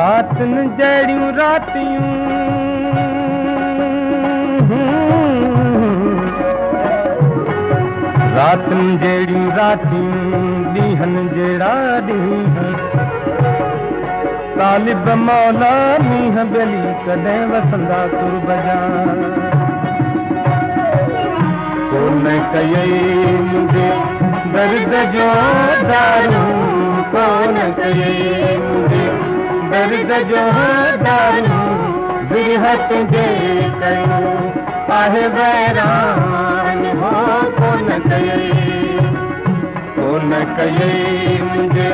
रातनि जहिड़ियूं रातियूं। रातनि जहिड़ियूं रातियूं ॾींहंनि जहिड़ा ॾींहं तालिब मौला मींहं बेली कॾहिं वसंदा कोन कयई दर्द जो दारू, कोन कयई दर्द जो दारू बिरहत जे कयो आहे बैरान हो कोन कयई कोन मुंहिंजे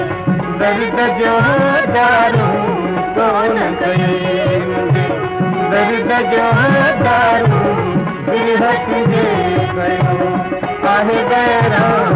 दर्द जो दारू, कोन मुंहिंजे दर्द जो दारू बिरहत जे बैरान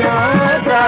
जाता